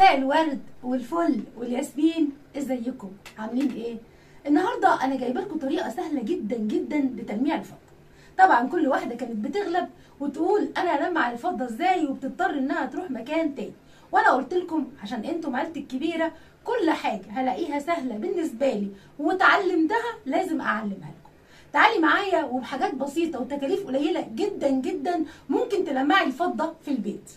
مساء الورد والفل والياسمين ازيكم؟ عاملين إيه؟ النهارده أنا جايبه لكم طريقه سهله جدا جدا لتلميع الفضة. طبعا كل واحدة كانت بتغلب وتقول أنا المع الفضة إزاي وبتضطر إنها تروح مكان تاني. وأنا قلت لكم عشان أنتم عيلتي الكبيرة كل حاجة هلاقيها سهلة بالنسبة لي وتعلمتها لازم أعلمها لكم. تعالي معايا وبحاجات بسيطة وتكاليف قليلة جدا جدا ممكن تلمعي الفضة في البيت.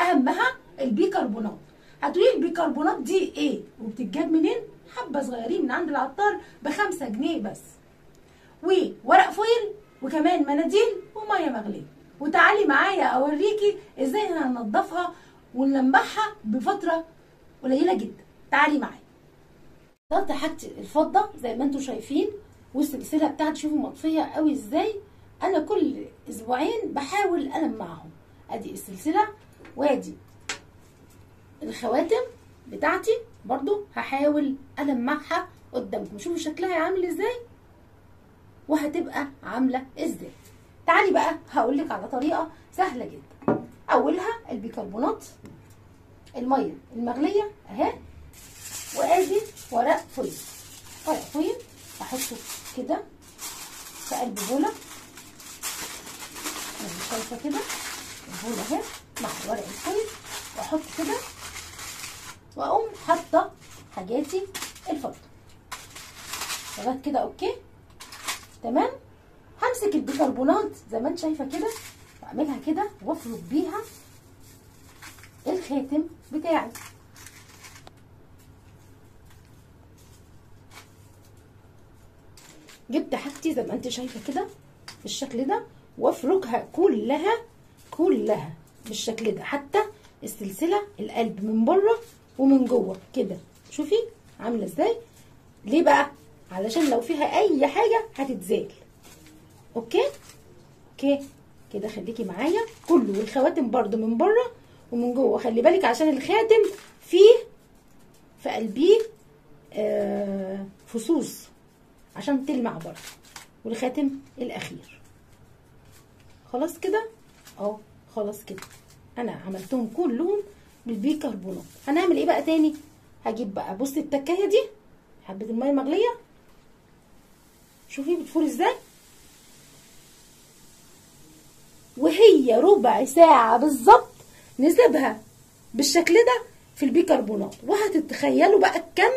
أهمها البيكربونات. هتقولي البيكربونات دي إيه؟ وبتتجاب منين؟ حبة صغيرين من عند العطار بخمسة جنيه بس. وورق foil وكمان مناديل ومية مغليه وتعالي معايا أوريكي إزاي هننضفها ونلمعها بفترة قليلة جدا. تعالي معايا. اخترت حاجتي الفضة زي ما أنتم شايفين والسلسلة بتاعتي شوفوا مطفية قوي إزاي. أنا كل أسبوعين بحاول ألمعهم. أدي السلسلة وأدي. الخواتم بتاعتي برضو هحاول ألمعها قدامكم. شوفوا شكلها عامل إزاي وهتبقى عاملة إزاي. تعالي بقى هقول لك على طريقة سهلة جدا. أولها البيكربونات المية المغلية أهي وادي ورق فويل. ورق foil أحطه كده في قلب بولة. أنا شايفة كده؟ البولة أهي مع ورق ال foil. وأحط كده واقوم حاطه حاجاتي الفضه لغايه كده okay؟ تمام؟ همسك البيكربونات زي ما انت شايفه كده واعملها كده وافرد بيها الخاتم بتاعي. جبت حاجتي زي ما انت شايفه كده بالشكل ده وافركها كلها كلها بالشكل ده. حتى السلسلة القلب من بره ومن جوه كده. شوفي عاملة إزاي. ليه بقى؟ علشان لو فيها أي حاجة هتتزال. Okay؟ Okay. كده خليكي معايا. كله والخواتم برده من بره ومن جوه. خلي بالك عشان الخاتم فيه في قلبيه آه فصوص عشان تلمع برده والخاتم الأخير. خلاص كده؟ أهو خلاص كده. أنا عملتهم كلهم بالبيكربونات هنعمل إيه بقى تاني؟ هجيب بقى بصي التكاية دي. حبة المية المغلية. شوفي بتفور إزاي. وهي ربع ساعة بالظبط نسيبها بالشكل ده في البيكربونات وهتتخيلوا بقى كم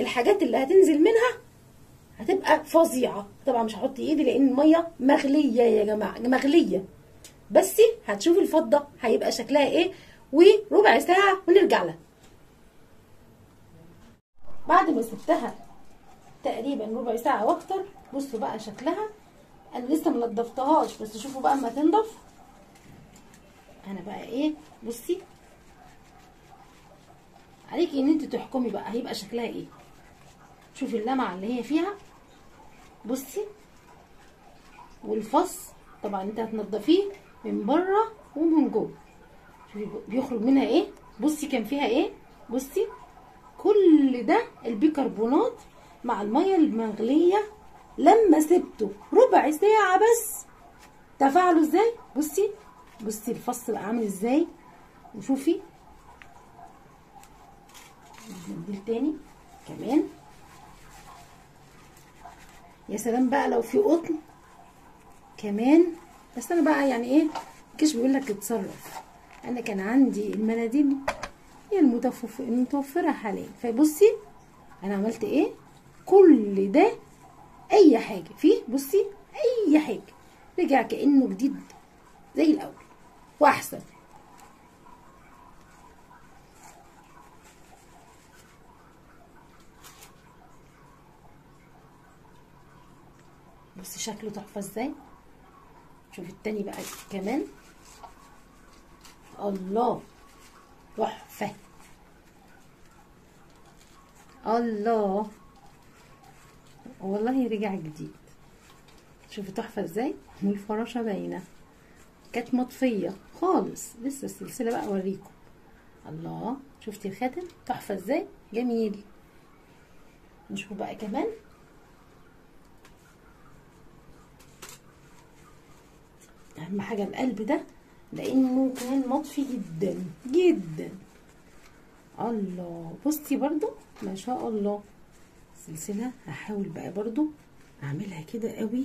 الحاجات اللي هتنزل منها هتبقى فظيعة. طبعا مش هحط إيدي لأن المية مغلية يا جماعة مغلية. بس هتشوفي الفضة هيبقى شكلها إيه؟ وربع ساعة ونرجع لها. بعد ما سبتها تقريبا ربع ساعة وأكتر بصوا بقى شكلها. أنا لسه ما نضفتهاش بس شوفوا بقى أما تنضف. أنا بقى إيه بصي. عليكي إن أنت تحكمي بقى هيبقى شكلها إيه. شوفي اللمعة اللي هي فيها. بصي. والفص طبعا أنت هتنضفيه من بره ومن جوه. بيخرج منها إيه؟ بصي كان فيها إيه؟ بصي كل ده البيكربونات مع المية المغلية لما سبته ربع ساعة بس. تفاعلوا إزاي؟ بصي بصي الفص بقى عامل إزاي؟ وشوفي. منديل تاني كمان. يا سلام بقى لو في قطن كمان. بس أنا بقى يعني إيه؟ مكيش بيقول لك اتصرف أنا كان عندي المناديل هي المتوفرة حاليا. فبصي أنا عملت إيه؟ كل ده أي حاجة. فيه بصي أي حاجة. رجع كأنه جديد زي الأول وأحسن. بصي شكله تحفة إزاي؟ شوفي التاني بقى كمان. الله. تحفة. الله. والله رجع جديد. شوفي تحفة إزاي؟ والفراشه باينة. كانت مطفية خالص. لسه السلسلة بقى أوريكم. الله. شفتي الخاتم؟ تحفة إزاي؟ جميل. نشوف بقى كمان. أهم حاجة القلب ده. لأنه كان مطفي جدا جدا. الله بصي برضو ما شاء الله. سلسلة هحاول بقى برضو أعملها كده قوي.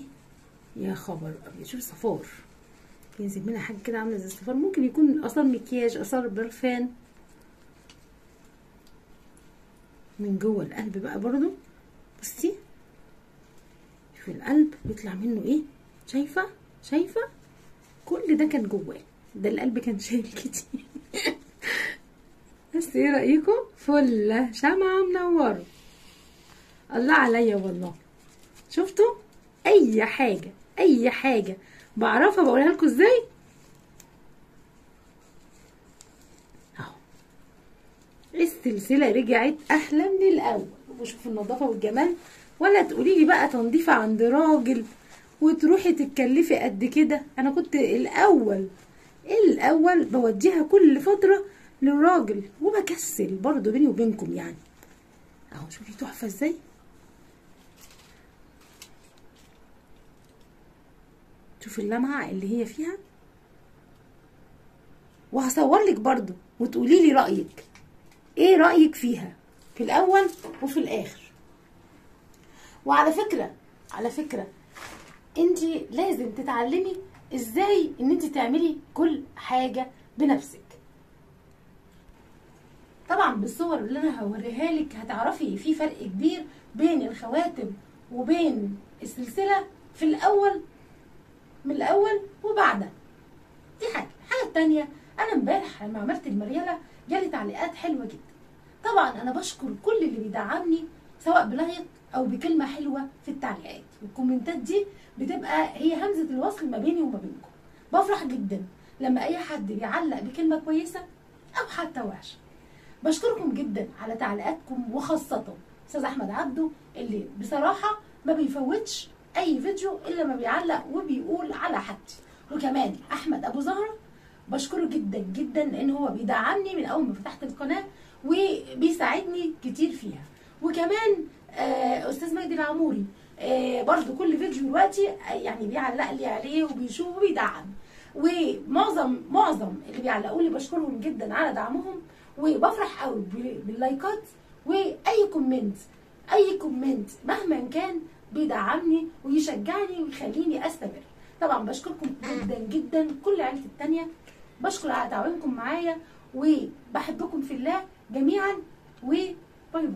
يا خبر أبيض شوف صفار ينزل منها حاجة كده عاملة زي الصفار. ممكن يكون آثار مكياج آثار برفان. من جوه القلب بقى برضو. بصي شوفي القلب بيطلع منه إيه؟ شايفة؟ شايفة؟ كل ده كان جواه. ده القلب كان شايل كتير. بس إيه رأيكم؟ فلة شمعة منورة. الله عليا والله. شفتوا؟ أي حاجة أي حاجة. بعرفها بقولها لكم إزاي؟ أهو. السلسلة رجعت أحلى من الأول. وشوفوا النظافة والجمال. ولا تقولي لي بقى تنظيفة عند راجل وتروحي تتكلفي قد كده. أنا كنت الأول الأول بوديها كل فترة للراجل وبكسل برضو بيني وبينكم يعني. أهو شوفي تحفة إزاي. شوفي اللمعة اللي هي فيها. وهصور لك برضو وتقولي لي رأيك. إيه رأيك فيها؟ في الأول وفي الآخر. وعلى فكرة على فكرة انت لازم تتعلمي إزاي ان انت تعملي كل حاجة بنفسك؟ طبعا بالصور اللي أنا هوريها لك هتعرفي في فرق كبير بين الخواتم وبين السلسلة في الأول من الأول وبعدها. دي حاجة الحاجة التانية أنا امبارح لما عملت المريالة جالي تعليقات حلوة جدا. طبعا أنا بشكر كل اللي بيدعمني سواء بلايك أو بكلمة حلوة في التعليقات. والكومنتات دي بتبقى هي همزة الوصل ما بيني وما بينكم. بفرح جدا لما أي حد بيعلق بكلمة كويسة أو حتى وحشة. بشكركم جدا على تعليقاتكم وخاصة أستاذ أحمد عبده اللي بصراحة ما بيفوتش أي فيديو إلا ما بيعلق وبيقول على حاجتي وكمان أحمد أبو زهرة بشكره جدا جدا لأن هو بيدعمني من أول ما فتحت القناة وبيساعدني كتير فيها. وكمان آه أستاذ مجدي العموري آه برضو كل فيديو دلوقتي يعني بيعلق لي عليه وبيشوف وبيدعم. ومعظم معظم اللي بيعلقوا لي بشكرهم جدا على دعمهم وبفرح قوي باللايكات وأي comment أي comment مهما كان بيدعمني ويشجعني ويخليني أستمر. طبعا بشكركم جدا جدا كل عيلتي التانية. بشكر على تعاونكم معايا وبحبكم في الله جميعا و bye bye